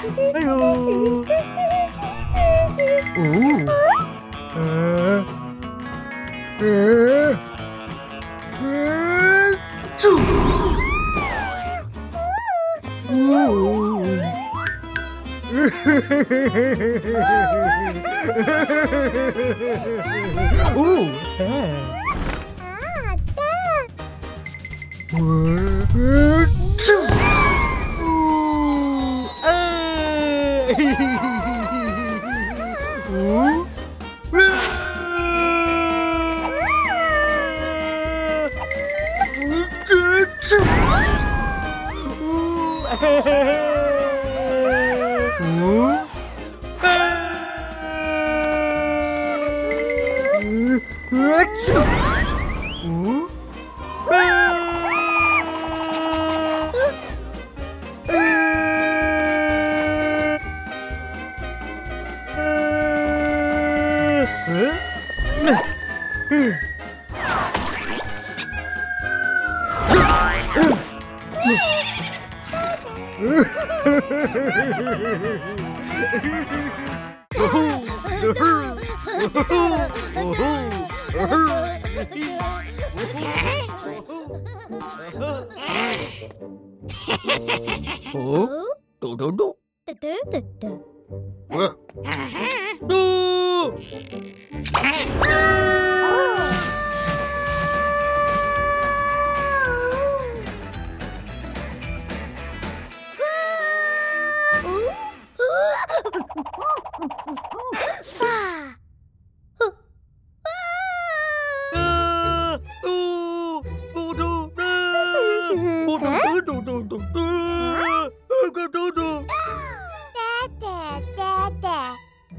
Hello. Ooh. Uh. Eh. Eh. Eh. uh. Uh. Two. Ooh. Ah. Ah. Ooh. oh? Do do do. Do do do.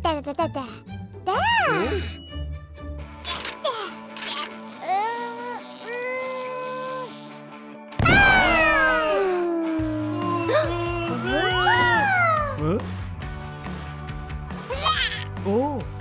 Da da da da da. Da. Oh!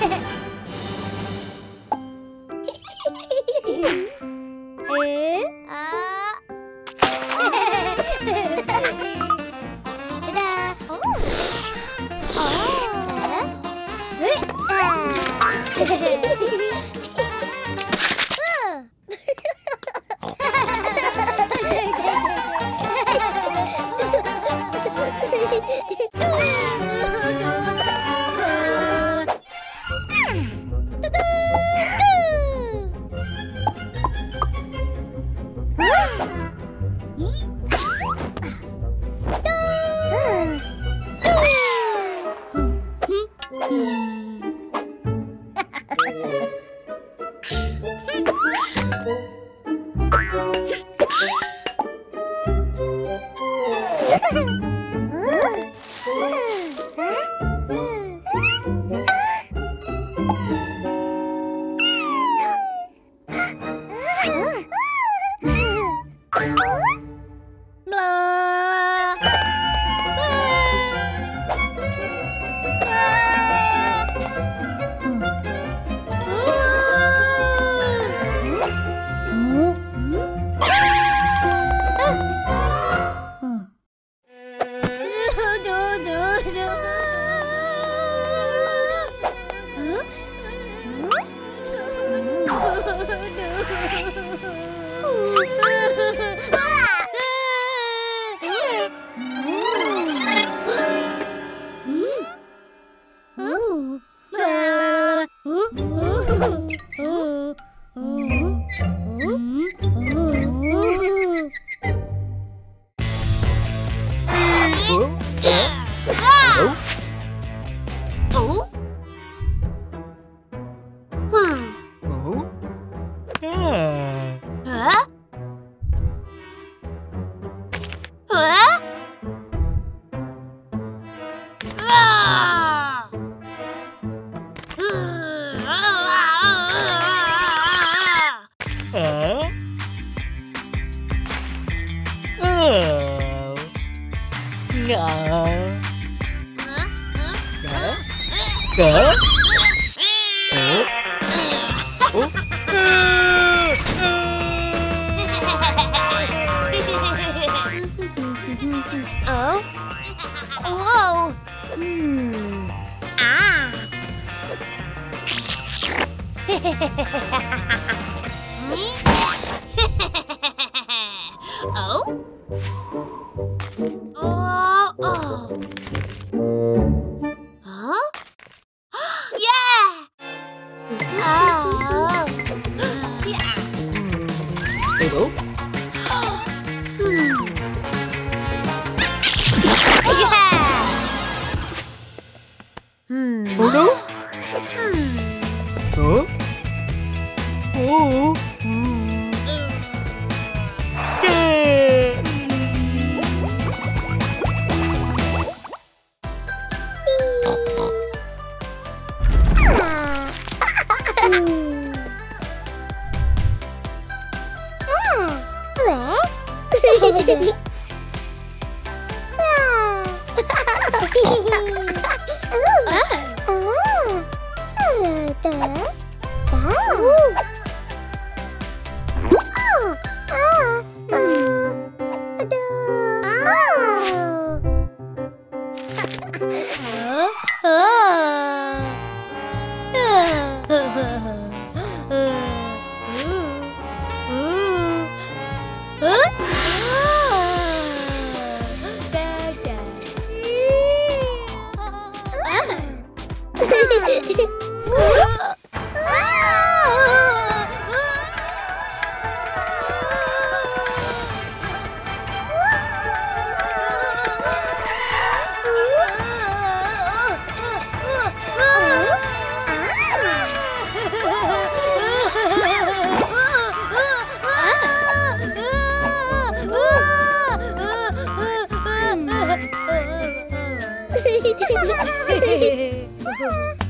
Hehehehe Bye. É, oh. Hả? Ủa? Ủa? Hmm. À, Ờ. Ồ. Ừm. 아. 그리고 음. 뭐로? 음. 어? 오. 음. ん? Mm-hmm.